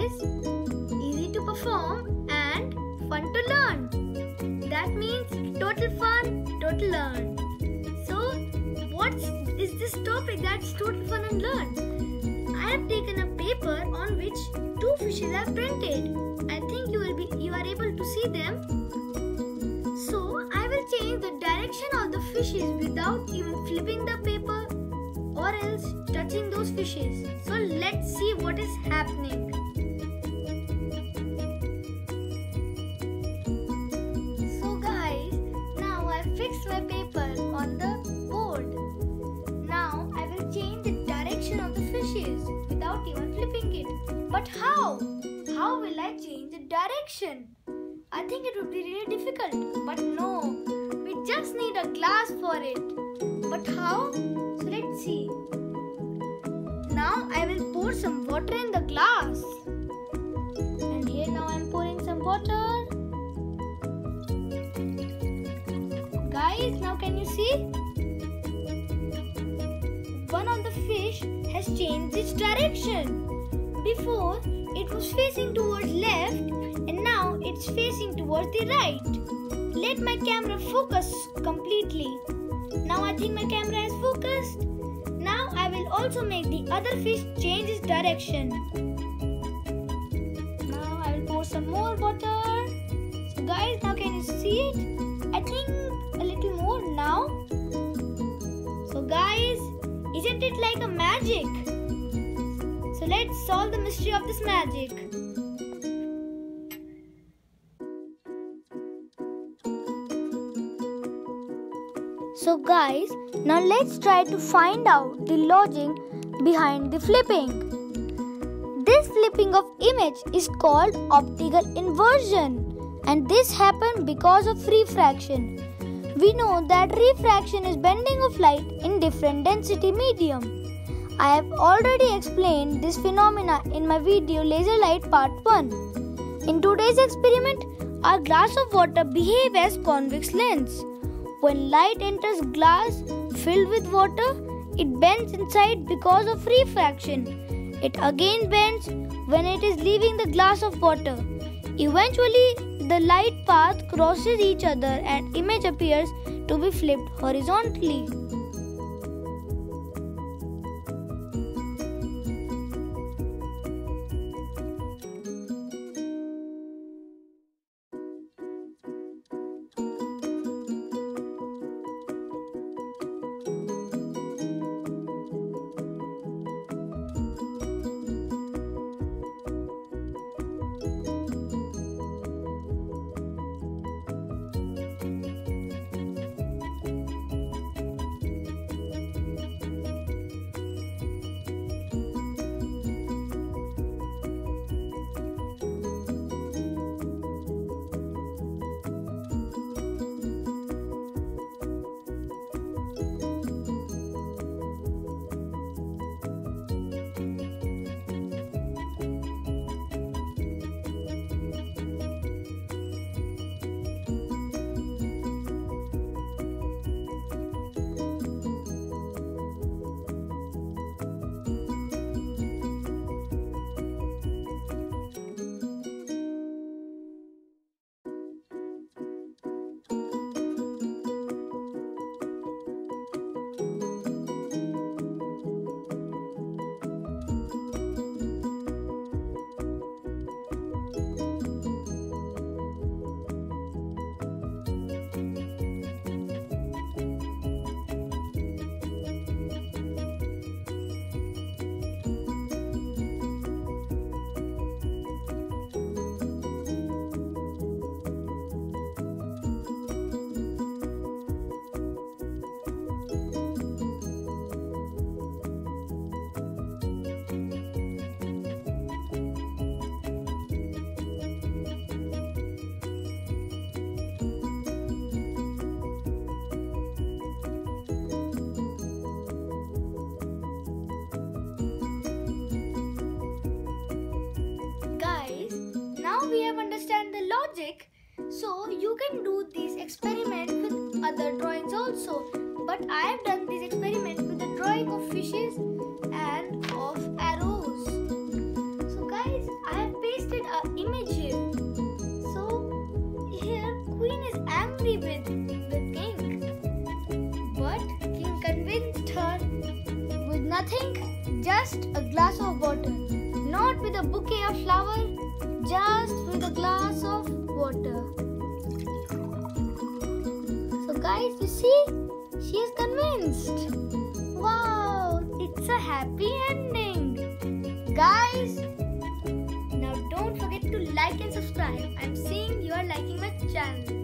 is easy to perform and fun to learn. That means total fun, total learn. So, what is this topic that's total fun and learn? I have taken a paper on which two fishes are printed. I think you will be you are able to see them so I will change the direction of the fishes without even flipping the paper or else touching those fishes. So let's see what is happening. How will I change the direction? I think it would be really difficult, but no, we just need a glass for it. But how? So let's see. Now I will pour some water in the glass. And here now I am pouring some water. Guys, now can you see? One of the fish has changed its direction. Before, it was facing towards left and now it's facing towards the right. Let my camera focus completely. Now I think my camera has focused. Now I will also make the other fish change its direction. Now I will pour some more water. So guys, now can you see it? I think a little more now. So guys, isn't it like a magic? So let's solve the mystery of this magic. So guys, now let's try to find out the logic behind the flipping. This flipping of image is called optical inversion and this happens because of refraction. We know that refraction is bending of light in different density medium. I have already explained this phenomena in my video laser light part 1. In today's experiment, our glass of water behave as convex lens. When light enters glass filled with water, it bends inside because of refraction. It again bends when it is leaving the glass of water. Eventually, the light path crosses each other and image appears to be flipped horizontally. So you can do this experiment with other drawings also. But I have done this experiment with the drawing of fishes and of arrows. So guys, I have pasted an image here. So here queen is angry with the king. But king convinced her with nothing, just a glass of water. Not with a bouquet of flowers, just with a glass of water. Guys, you see, she is convinced. Wow, it's a happy ending. Guys, now don't forget to like and subscribe. I'm seeing you are liking my channel.